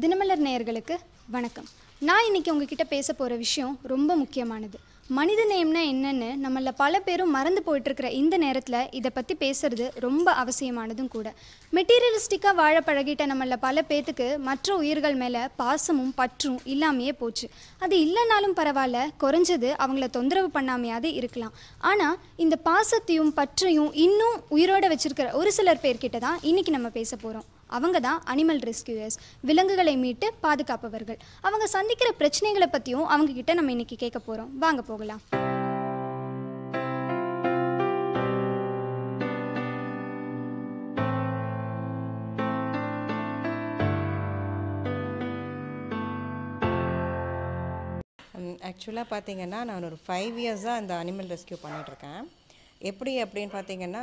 தினமலர் நேயர்களுக்கு வணக்கம். நான் இன்னைக்கு உங்ககிட்ட பேச போகிற விஷயம் ரொம்ப முக்கியமானது. மனித நேயம்னா என்னென்னு நம்மள பல பேரும் மறந்து போயிட்டுருக்கிற இந்த நேரத்தில் இதை பற்றி பேசுறது ரொம்ப அவசியமானதும் கூட. மெட்டீரியலிஸ்டிக்காக வாழ பழகிட்ட நம்மள பல பேத்துக்கு மற்ற உயிர்கள் மேலே பாசமும் பற்றும் இல்லாமையே போச்சு. அது இல்லைனாலும் பரவாயில்ல குறைஞ்சது அவங்கள தொந்தரவு பண்ணாமையாவது இருக்கலாம். ஆனால் இந்த பாசத்தையும் பற்றையும் இன்னும் உயிரோடு வச்சுருக்கிற ஒரு சிலர் பேர்கிட்ட தான் இன்னைக்கு நம்ம பேச போகிறோம் அவங்க தான் அனிமல் ரெஸ்கியூயர்ஸ் விலங்குகளை மீட்டு பாதுகாப்பவர்கள். அவங்க சந்திக்கிற பிரச்சனைகளை பற்றியும் அவங்க கிட்ட நம்ம இன்னைக்கு கேட்க போகிறோம் வாங்க போகலாம். ஆக்சுவலாக பார்த்தீங்கன்னா நான் ஒரு ஃபைவ் இயர்ஸாக இந்த அனிமல் ரெஸ்கியூ பண்ணிகிட்ருக்கேன் எப்படி அப்படின்னு பார்த்தீங்கன்னா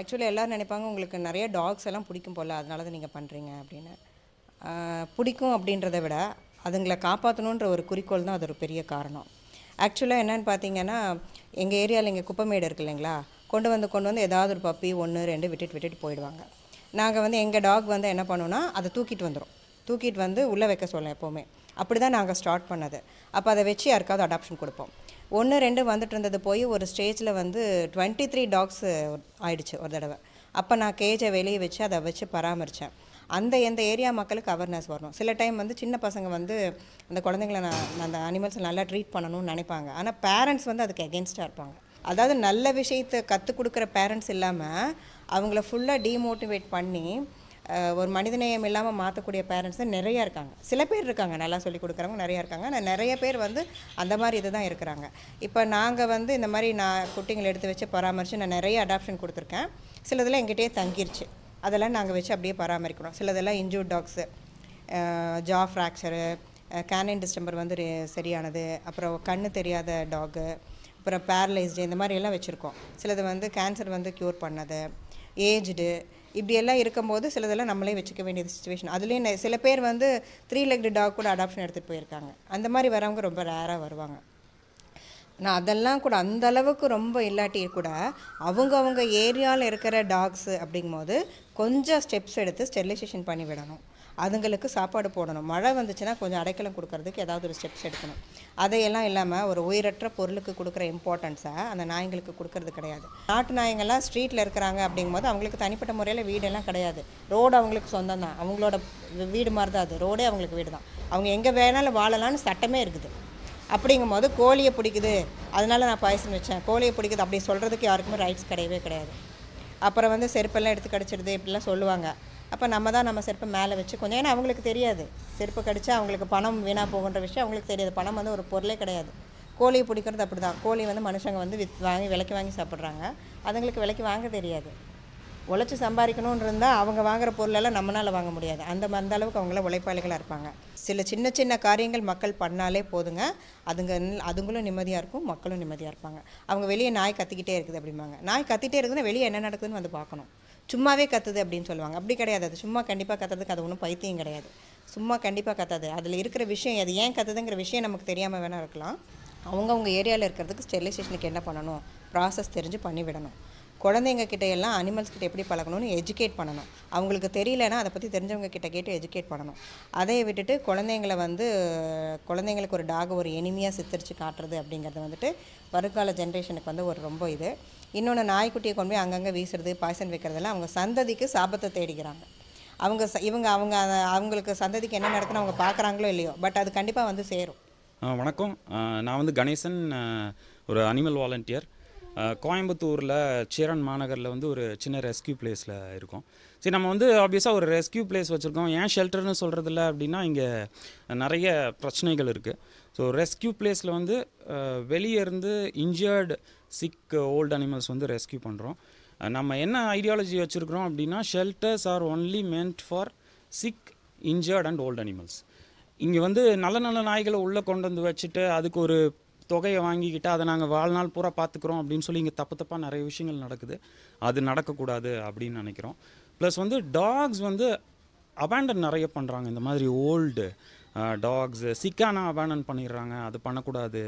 ஆக்சுவலி எல்லோரும் நினைப்பாங்க உங்களுக்கு நிறைய டாக்ஸ் எல்லாம் பிடிக்கும் போல் அதனால தான் நீங்கள் பண்ணுறீங்க அப்படின்னு. பிடிக்கும் அப்படின்றத விட அதுங்களை காப்பாற்றணுன்ற ஒரு குறிக்கோள் தான் அது ஒரு பெரிய காரணம். ஆக்சுவலாக என்னன்னு பார்த்தீங்கன்னா எங்கள் ஏரியாவில் இங்கே குப்பைமேடு இருக்கு இல்லைங்களா? கொண்டு வந்து கொண்டு வந்து ஏதாவது ஒரு பப்பி ஒன்று ரெண்டு விட்டுட்டு விட்டுட்டு போயிடுவாங்க. நாங்கள் வந்து எங்கள் டாக் வந்து என்ன பண்ணுவோன்னா அதை தூக்கிட்டு வந்துடும் தூக்கிட்டு வந்து உள்ளே வைக்க சொல்லேன் எப்போவுமே. அப்படி தான் நாங்கள் ஸ்டார்ட் பண்ணது. அப்போ அதை வச்சு யாருக்காவது அடாப்ஷன் கொடுப்போம். ஒன்று ரெண்டு வந்துட்டு இருந்தது போய் ஒரு ஸ்டேஜில் வந்து டுவெண்ட்டி த்ரீ டாக்ஸ் ஆயிடுச்சு ஒரு தடவை. அப்போ நான் கேஜை வெளியே வச்சு அதை வச்சு பராமரித்தேன் அந்த எந்த ஏரியா மக்களுக்கு அவேர்னஸ் வரணும். சில டைம் வந்து சின்ன பசங்க வந்து அந்த குழந்தைங்கள நான் அந்த அனிமல்ஸ் நல்லா ட்ரீட் பண்ணணும்னு நினைப்பாங்க. ஆனால் பேரண்ட்ஸ் வந்து அதுக்கு எகென்ஸ்டாக இருப்பாங்க. அதாவது நல்ல விஷயத்தை கற்றுக் கொடுக்குற பேரண்ட்ஸ் இல்லாமல் அவங்கள ஃபுல்லாக டீமோட்டிவேட் பண்ணி ஒரு மனிதநேயம் இல்லாமல் மாற்றக்கூடிய பேரண்ட்ஸ் தான் நிறையா இருக்காங்க. சில பேர் இருக்காங்க நல்லா சொல்லி கொடுக்குறவங்க நிறையா இருக்காங்க. ஆனால் நிறைய பேர் வந்து அந்த மாதிரி இது தான் இருக்கிறாங்க. இப்போ நாங்கள் வந்து இந்த மாதிரி நான் குட்டிங்களை எடுத்து வச்சு பராமரித்து நான் நிறைய அடாப்ஷன் கொடுத்துருக்கேன். சிலதெல்லாம் எங்கிட்டயே தங்கிருச்சு. அதெல்லாம் நாங்கள் வச்சு அப்படியே பராமரிக்கிறோம். சிலதெல்லாம் injured dogs jaw fracture canine distemper வந்து சரியானது. அப்புறம் கண்ணு தெரியாத டாகு அப்புறம் பேரலைஸ்டு இந்த மாதிரி எல்லாம் வச்சுருக்கோம். சிலது வந்து கேன்சர் வந்து க்யூர் பண்ணது. ஏஜ்டு இப்படியெல்லாம் இருக்கும்போது சிலதெல்லாம் நம்மளே வச்சுக்க வேண்டியது சுச்சுவேஷன் அதுலேயும் சில பேர் வந்து த்ரீ லெக்டு டாக் கூட அடாப்ஷன் எடுத்துகிட்டு போயிருக்காங்க. அந்த மாதிரி வரவங்க ரொம்ப ரேராக வருவாங்க. நான் அதெல்லாம் கூட அந்த அளவுக்கு ரொம்ப இல்லாட்டி கூட அவங்க அவங்க ஏரியாவில் இருக்கிற டாக்ஸு அப்படிங்கும்போது கொஞ்சம் ஸ்டெப்ஸ் எடுத்து ஸ்டெரிலைசேஷன் பண்ணி விடணும். அதுங்களுக்கு சாப்பாடு போடணும். மழை வந்துச்சுன்னா கொஞ்சம் அடைக்கலம் கொடுக்கறதுக்கு ஏதாவது ஒரு ஸ்டெப்ஸ் எடுக்கணும். அதையெல்லாம் இல்லாமல் ஒரு உயிரற்ற பொருளுக்கு கொடுக்குற இம்பார்ட்டன்ஸை அந்த நாய்ங்களுக்கு கொடுக்கறது கிடையாது. நாட்டு நாய்ங்கள்லாம் ஸ்ட்ரீட்டில் இருக்கிறாங்க அப்படிங்கும்போது அவங்களுக்கு தனிப்பட்ட முறையில் வீடெல்லாம் கிடையாது. ரோடு அவங்களுக்கு சொந்தம் தான். அவங்களோட வீடு மாதிரி தான் அது ரோடே அவங்களுக்கு வீடு தான். அவங்க எங்கே வேணாலும் வாழலாம்னு சட்டமே இருக்குது. அப்படிங்கும்போது கோழியை பிடிக்குது. அதனால நான் பாயசம் வச்சேன். கோழியை பிடிக்குது அப்படி சொல்கிறதுக்கு யாருக்குமே ரைட்ஸ் கிடையவே கிடையாது. அப்புறம் வந்து செருப்பெல்லாம் எடுத்து கடிச்சிடுது இப்படிலாம் சொல்லுவாங்க. அப்போ நம்ம தான் நம்ம செருப்பை மேலே வச்சு கொஞ்சம் ஏன்னா அவங்களுக்கு தெரியாது. செருப்பு கடிச்சா அவங்களுக்கு பணம் வீணாக போகுன்ற விஷயம் அவங்களுக்கு தெரியாது. பணம் வந்து ஒரு பொருளே கிடையாது. கோழியை பிடிக்கிறது அப்படி தான் கோழி வந்து மனுஷங்க வந்து வித் வாங்கி விலைக்கு வாங்கி சாப்பிட்றாங்க. அதுங்களுக்கு விலைக்கு வாங்க தெரியாது. உழைச்சி சம்பாதிக்கணும்னு இருந்தால் அவங்க வாங்குகிற பொருளெல்லாம் நம்மளால் வாங்க முடியாது. அந்த அந்த அளவுக்கு அவங்கள உழைப்பாளிகளாக இருப்பாங்க. சில சின்ன சின்ன காரியங்கள் மக்கள் பண்ணாலே போதுங்க. அதுங்க அதுங்களும் நிம்மதியாக இருக்கும் மக்களும் நிம்மதியாக இருப்பாங்க. அவங்க வெளியே நாய் கத்திக்கிட்டே இருக்குது அப்படிம்பாங்க. நாய் கத்திகிட்டே இருக்குதுன்னா வெளியே என்ன நடக்குதுன்னு வந்து பார்க்கணும். சும்மாவே கத்துது அப்படின்னு சொல்லுவாங்க. அப்படி கிடையாது. அது சும்மா கண்டிப்பாக கத்துறதுக்கு அது ஒன்றும் பைத்தியம் கிடையாது. சும்மா கண்டிப்பாக கத்தாது. அதில் இருக்கிற விஷயம் அது ஏன் கத்துதுங்கிற விஷயம் நமக்கு தெரியாமல் வேணால் இருக்கலாம். அவங்கவுங்க ஏரியாவில் இருக்கிறதுக்கு ஸ்டெரிலைசேஷனுக்கு என்ன பண்ணணும்? ப்ராசஸ் தெரிஞ்சு பண்ணிவிடணும். குழந்தைங்க கிட்ட எல்லாம் அனிமல்ஸ் கிட்ட எப்படி பழகணும்னு எஜுகேட் பண்ணணும். அவங்களுக்கு தெரியலனா அதை பற்றி தெரிஞ்சவங்க கிட்ட கேட்டு எஜுகேட் பண்ணணும். அதை விட்டுட்டு குழந்தைங்கள வந்து குழந்தைங்களுக்கு ஒரு டாக் ஒரு எனிமையாக சித்தரித்து காட்டுறது அப்படிங்கிறது வந்துட்டு வருங்கால ஜென்ரேஷனுக்கு வந்து ஒரு ரொம்ப இது. இன்னொன்று நாய்க்குட்டியை கொண்டு போய் அங்கங்கே வீசுறது பாய்சன் வைக்கிறதெல்லாம் அவங்க சந்ததிக்கு சாபத்தை தேடிக்கிறாங்க அவங்க ச- இவங்க அவங்க அவங்களுக்கு சந்ததிக்கு என்ன நடக்குன்னு அவங்க பார்க்குறாங்களோ இல்லையோ பட் அது கண்டிப்பாக வந்து சேரும். வணக்கம். நான் வந்து கணேசன் ஒரு அனிமல் வாலண்டியர் கோயம்புத்தூரில் சீரன் மாநகரில் வந்து ஒரு சின்ன ரெஸ்கியூ பிளேஸில் இருக்கோம். சரி நம்ம வந்து ஆப்வியஸாக ஒரு ரெஸ்கியூ பிளேஸ் வச்சுருக்கோம். ஏன் ஷெல்டர்னு சொல்கிறதில்ல அப்படின்னா இங்கே நிறைய பிரச்சனைகள் இருக்குது ஸோ ரெஸ்கியூ பிளேஸில் வந்து வெளியே இருந்து இன்ஜர்டு சிக் ஓல்டு அனிமல்ஸ் வந்து ரெஸ்கியூ பண்ணுறோம் நம்ம என்ன ஐடியாலஜி வச்சுருக்கிறோம் அப்படின்னா shelters are only meant for sick injured and old animals இங்கே வந்து நல்ல நல்ல நாய்களை உள்ளே கொண்டு வந்து வச்சுட்டு அதுக்கு ஒரு தொகையை வாங்கிக்கிட்டு அதை நாங்கள் வாழ்நாள் பூரா பார்த்துக்குறோம் அப்படின்னு சொல்லி இங்கே தப்பு தப்பாக நிறைய விஷயங்கள் நடக்குது. அது நடக்கக்கூடாது அப்படின்னு நினைக்கிறோம். ப்ளஸ் வந்து டாக்ஸ் வந்து அபேண்டன் நிறைய பண்ணுறாங்க இந்த மாதிரி ஓல்டு டாக்ஸ் சிக்கானா அபேண்டன் பண்ணிடுறாங்க. அது பண்ணக்கூடாது.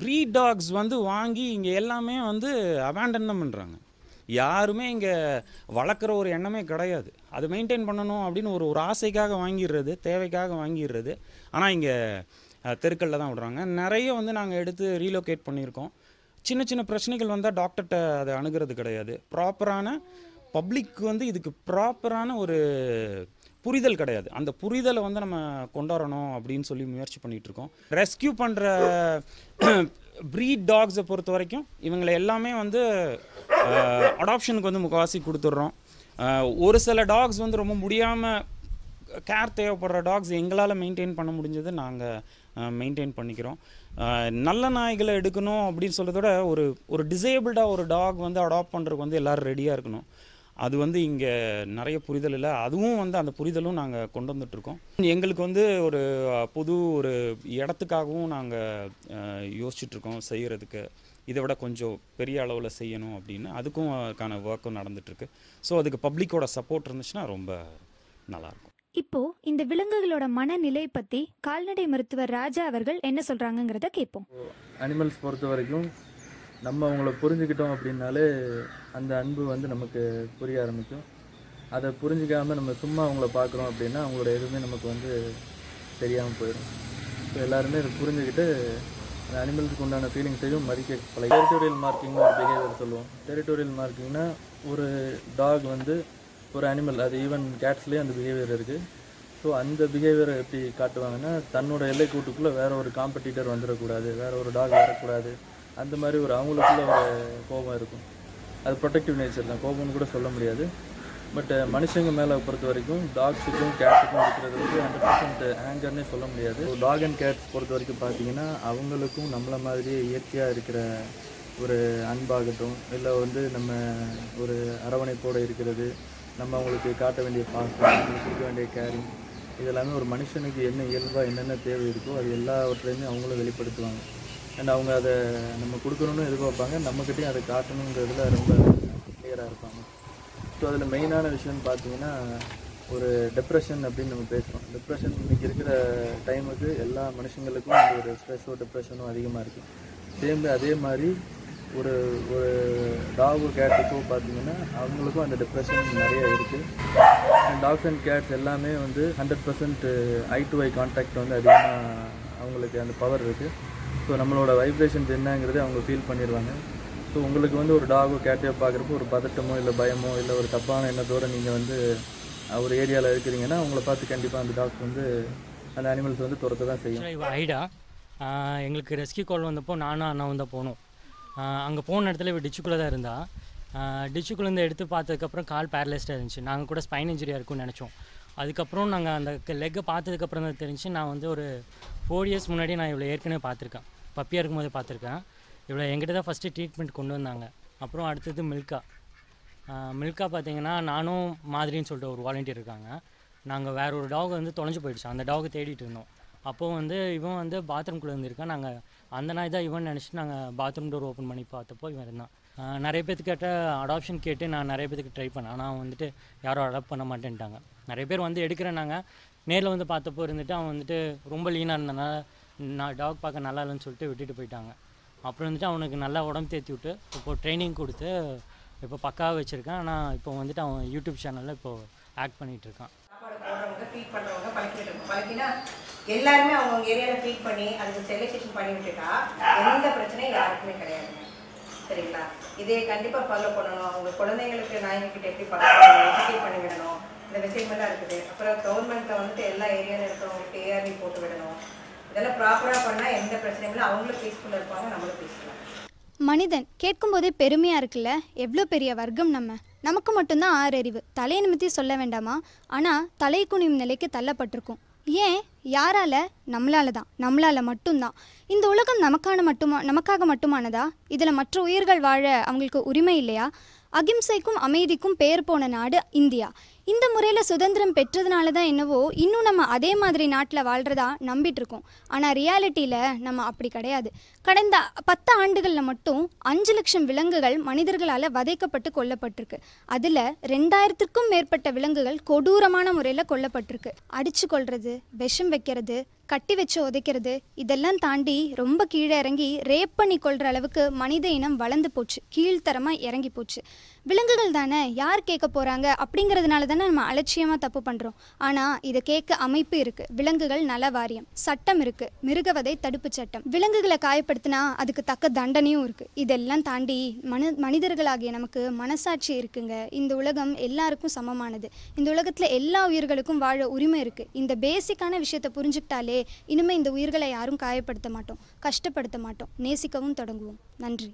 ப்ரீட் டாக்ஸ் வந்து வாங்கி இங்கே எல்லாமே வந்து அபேண்டன் தான் பண்ணுறாங்க யாருமே இங்கே வளர்க்குற ஒரு எண்ணமே கிடையாது. அது மெயின்டைன் பண்ணணும் அப்படின்னு ஒரு ஒரு ஆசைக்காக வாங்கிடுறது தேவைக்காக வாங்கிடுறது. ஆனால் இங்கே தெருக்களில் தான் விடுறாங்க. நிறைய வந்து நாங்கள் எடுத்து ரீலோகேட் பண்ணியிருக்கோம். சின்ன சின்ன பிரச்சனைகள் வந்தால் டாக்டர்கிட்ட அதை அணுகிறது கிடையாது. ப்ராப்பரான பப்ளிக் வந்து இதுக்கு ப்ராப்பரான ஒரு புரிதல் கிடையாது. அந்த புரிதலை வந்து நம்ம கொண்டாடணும் அப்படின்னு சொல்லி முயற்சி பண்ணிகிட்ருக்கோம் இருக்கோம். ரெஸ்கியூ பண்ணுற ப்ரீட் டாக்ஸை பொறுத்த வரைக்கும் இவங்களை எல்லாமே வந்து அடாப்ஷனுக்கு வந்து முக்கால்வாசி கொடுத்துட்றோம். ஒரு சில டாக்ஸ் வந்து ரொம்ப முடியாமல் கேர் தேவைப்படுற டாக்ஸ் எங்களால் மெயின்டைன் பண்ண முடிஞ்சது நாங்கள் மெயின்டைன் பண்ணிக்கிறோம். நல்ல நாய்களை எடுக்கணும் அப்படின்னு சொல்கிறத விட ஒரு ஒரு டிசேபிள்டாக ஒரு டாக் வந்து அடாப்ட் பண்ணுறதுக்கு வந்து எல்லோரும் ரெடியாக இருக்கணும். அது வந்து இங்கே நிறைய புரிதல் இல்லை. அதுவும் வந்து அந்த புரிதலும் நாங்கள் கொண்டு வந்துட்ருக்கோம் எங்களுக்கு வந்து ஒரு புது ஒரு இடத்துக்காகவும் நாங்கள் யோசிச்சுட்ருக்கோம் செய்கிறதுக்கு இதை விட கொஞ்சம் பெரிய அளவில் செய்யணும் அப்படின்னு. அதுக்கும் அதுக்கான ஒர்க்கும் நடந்துட்டுருக்கு ஸோ அதுக்கு பப்ளிக்கோட சப்போர்ட் இருந்துச்சுன்னா ரொம்ப நல்லாயிருக்கும் இப்போ இந்த விலங்குகளோட மனநிலை பத்தி கால்நடை மருத்துவர் ராஜா அவர்கள் என்ன சொல்றாங்கங்கிறத கேட்போம். அனிமல்ஸ் பொறுத்த வரைக்கும் நம்ம அவங்கள புரிஞ்சுக்கிட்டோம் அப்படின்னாலே அந்த அன்பு வந்து நமக்கு புரிய ஆரம்பிக்கும். அதை புரிஞ்சிக்காம நம்ம சும்மா அவங்கள பார்க்குறோம் அப்படின்னா அவங்களோட எதுவுமே நமக்கு வந்து தெரியாமல் போயிடும். ஸோ எல்லாருமே இதை புரிஞ்சுக்கிட்டு அந்த அனிமல்ஸுக்கு உண்டான ஃபீலிங்ஸையும் மதிக்க பல டெரிட்டோரியல் மார்க்கிங்னு ஒரு பிஹேவியர் சொல்லுவோம். டெரிட்டோரியல் மார்க்கிங்னா ஒரு டாக் வந்து ஒரு அனிமல் அது ஈவன் கேட்ஸ்லேயே அந்த பிஹேவியர் இருக்குது ஸோ அந்த பிஹேவியரை எப்படி காட்டுவாங்கன்னா தன்னோட எல்லை கூட்டுக்குள்ளே வேற ஒரு காம்படிட்டர் வந்துடக்கூடாது வேற ஒரு டாக் வரக்கூடாது. அந்த மாதிரி ஒரு அவங்களுக்குள்ள ஒரு கோபம் இருக்கும். அது ப்ரொடெக்டிவ் நேச்சர் தான். கோபம்னு கூட சொல்ல முடியாது. பட் மனுஷங்க மேலே பொறுத்த வரைக்கும் டாக்ஸுக்கும் கேட்ஸுக்கும் இருக்கிறது வந்து ஹண்ட்ரட் பர்சன்ட் ஆங்கர்னே சொல்ல முடியாது. டாக் அண்ட் கேட்ஸ் பொறுத்த வரைக்கும் பார்த்தீங்கன்னா அவங்களுக்கும் நம்மளை மாதிரியே இயற்கையாக இருக்கிற ஒரு அன்பாகட்டும் இல்லை வந்து நம்ம ஒரு அரவணைப்போடு இருக்கிறது நம்ம அவங்களுக்கு காட்ட வேண்டிய பாசம் கொடுக்க வேண்டிய கேரிங் இதெல்லாமே ஒரு மனுஷனுக்கு என்ன இயல்பாக என்னென்ன தேவை இருக்கோ அது எல்லாவற்றையுமே அவங்களும் வெளிப்படுத்துவாங்க. அண்ட் அவங்க அதை நம்ம கொடுக்கணும்னு எதிர்பார்ப்பாங்க நம்மக்கிட்டையும் அதை காட்டணுங்கிறதுல ரொம்ப கிளியராக இருப்பாங்க. ஸோ அதில் மெயினான விஷயம்னு பார்த்தீங்கன்னா ஒரு டெப்ரெஷன் அப்படின்னு நம்ம பேசுகிறோம் டிப்ரெஷன் இன்னைக்கு இருக்கிற டைமுக்கு எல்லா மனுஷங்களுக்கும் அந்த ஒரு ஸ்ட்ரெஸ்ஸோ டிப்ரெஷனும் அதிகமாக இருக்குது சேம் அதே மாதிரி ஒரு ஒரு டாகு கேட்டுக்கும் பார்த்தீங்கன்னா அவங்களுக்கும் அந்த டிப்ரெஷன் நிறைய இருக்குது டாக்ஸ் அண்ட் கேட்ஸ் எல்லாமே வந்து hundred percent eye to eye contact வந்து அதிகமாக அவங்களுக்கு அந்த பவர் இருக்குது ஸோ நம்மளோட வைப்ரேஷன்ஸ் என்னங்கிறது அவங்க ஃபீல் பண்ணிடுவாங்க. ஸோ உங்களுக்கு வந்து ஒரு டாகோ கேட்டையோ பார்க்குறப்போ ஒரு பதட்டமோ இல்லை பயமோ இல்லை ஒரு தப்பான எண்ணத்தோடு நீங்கள் வந்து ஒரு ஏரியாவில் இருக்கிறீங்கன்னா உங்களை பார்த்து கண்டிப்பாக அந்த டாக்ஸ் வந்து அந்த அனிமல்ஸ் வந்து துரத்த தான் செய்யும் ஐடா எங்களுக்கு ரெஸ்கியூ கால் வந்தப்போ நானும் அண்ணா தான் போனோம். அங்கே போன இடத்துல இவள் டிச்சுக்குள்ளே தான் இருந்தா. டிச்சுக்குள்ளேருந்து எடுத்து பார்த்ததுக்கப்புறம் கால் பேரலைஸ்டாக இருந்துச்சு. நாங்கள் கூட ஸ்பைன் இன்ஜுரியாக இருக்கும்னு நினச்சோம். அதுக்கப்புறம் நாங்கள் அந்த லெக்கை பார்த்ததுக்கப்புறம் தான் தெரிஞ்சு நான் வந்து ஒரு ஃபோர் இயர்ஸ் முன்னாடி நான் இவ்வளோ ஏற்கனவே பார்த்துருக்கேன். பப்பியாக இருக்கும்போது பார்த்துருக்கேன். இவ்வளோ எங்கிட்ட தான் ஃபஸ்ட்டு ட்ரீட்மெண்ட் கொண்டு வந்தாங்க. அப்புறம் அடுத்தது மில்கா. மில்கா பார்த்தீங்கன்னா நானும் மாதிரின்னு சொல்லிட்டு ஒரு வாலண்டியர் இருக்காங்க. நாங்கள் வேற ஒரு டாக் வந்து தொலைஞ்சு போயிடுச்சு. அந்த டாகை தேடிட்டு இருந்தோம். அப்போது வந்து இவன் வந்து பாத்ரூம்குள்ளே இருந்திருக்கான். நாங்கள் அந்த நாய் தான் இவன் நினச்சிட்டு நாங்கள் பாத்ரூம் டோர் ஓப்பன் பண்ணி பார்த்தப்போ இவன் இருந்தான். நிறைய பேர்த்துக்கிட்ட அடாப்ஷன் கேட்டு நான் நிறைய பேத்துக்கு ட்ரை பண்ணேன். ஆனால் அவன் வந்துட்டு யாரும் அடாப்ட் பண்ண மாட்டேன்ட்டாங்க. நிறைய பேர் வந்து எடுக்கிறேன்னாங்க நேரில் வந்து பார்த்தப்போ இருந்துட்டு அவன் வந்துட்டு ரொம்ப லீனாக இருந்தனால நான் டாக் பார்க்க நல்லா இல்லைன்னு சொல்லிட்டு விட்டுட்டு போயிட்டாங்க. அப்புறம் வந்துட்டு அவனுக்கு நல்லா உடம்பு தேத்தி விட்டு இப்போ ட்ரைனிங் கொடுத்து இப்போ பக்காவாக வச்சுருக்கேன். ஆனால் இப்போ வந்துட்டு அவன் யூடியூப் சேனலில் இப்போது ஆக்ட் பண்ணிகிட்ருக்கான் எல்லாருமே அவங்கவுங்க ஏரியாவில் ஃபீட் பண்ணி அதுக்கு ஸ்டெரிலைசேஷன் பண்ணி விட்டுட்டா எந்த பிரச்சனையும் யாருக்குமே கிடையாதுங்க சரிங்களா? இதை கண்டிப்பாக ஃபாலோ பண்ணணும். அவங்க குழந்தைங்களுக்கு நாய்கிட்ட எப்படி பழக்கணும் எஜுகேட் பண்ணி விடணும். இந்த விஷயமெல்லாம் இருக்குது. அப்புறம் கவர்மெண்ட்டில் வந்துட்டு எல்லா ஏரியாவில் இருக்கிறவங்களுக்கு ஏஆர்வி போட்டு விடணும். இதெல்லாம் ப்ராப்பராக பண்ணால் எந்த பிரச்சனையும் இல்லை. அவங்களும் பீஸ்ஃபுல்லாக இருப்பாங்க நம்மளும் பீஸ்ஃபுல்லாக மனிதன் கேட்கும்போதே பெருமையாக இருக்குல்ல? எவ்வளோ பெரிய வர்க்கம் நம்ம. நமக்கு மட்டும்தான் ஆறறிவு. தலையை நிமித்தி சொல்ல வேண்டாமா? ஆனால் தலை குனியும் நிலைக்கு தள்ளப்பட்டிருக்கும். ஏன்? யாரால? நம்மளால தான் நம்மளால மட்டும்தான். இந்த உலகம் நமக்கான மட்டுமா நமக்காக மட்டுமானதா? இதில் மற்ற உயிர்கள் வாழ அவங்களுக்கு உரிமை இல்லையா? அகிம்சைக்கும் அமைதிக்கும் பெயர் போன நாடு இந்தியா. இந்த முறையில் சுதந்திரம் பெற்றதுனால தான் என்னவோ இன்னும் நம்ம அதே மாதிரி நாட்டில் வாழ்கிறதா நம்பிட்டு இருக்கோம் ஆனால் ரியாலிட்டியில் நம்ம அப்படி கிடையாது. கடந்த பத்து ஆண்டுகளில் மட்டும் அஞ்சு லட்சம் விலங்குகள் மனிதர்களால் வதைக்கப்பட்டு கொல்லப்பட்டிருக்கு. அதில் ரெண்டாயிரத்திற்கும் மேற்பட்ட விலங்குகள் கொடூரமான முறையில் கொல்லப்பட்டிருக்கு. அடிச்சு கொள்வது விஷம் வைக்கிறது கட்டி வச்சு உதைக்கிறது இதெல்லாம் தாண்டி ரொம்ப கீழே இறங்கி ரேப் பண்ணி கொள்கிற அளவுக்கு மனித இனம் வளர்ந்து போச்சு. கீழ்த்தரமாக இறங்கி போச்சு. விலங்குகள் தானே? யார் கேட்க போகிறாங்க அப்படிங்கிறதுனால தானே நம்ம அலட்சியமாக தப்பு பண்ணுறோம் ஆனால் இதை கேட்க அமைப்பு இருக்குது விலங்குகள் நல வாரியம் சட்டம் இருக்குது மிருகவதை தடுப்பு சட்டம். விலங்குகளை காயப்படுத்தினா அதுக்கு தக்க தண்டனையும் இருக்குது இதெல்லாம் தாண்டி மனு மனிதர்களாகிய நமக்கு மனசாட்சி இருக்குங்க. இந்த உலகம் எல்லாருக்கும் சமமானது. இந்த உலகத்தில் எல்லா உயிர்களுக்கும் வாழ உரிமை இருக்குது இந்த பேசிக்கான விஷயத்தை புரிஞ்சுக்கிட்டாலே இனிமேல் இந்த உயிர்களை யாரும் காயப்படுத்த மாட்டோம். கஷ்டப்படுத்த மாட்டோம். நேசிக்கவும் தொடங்குவோம். நன்றி.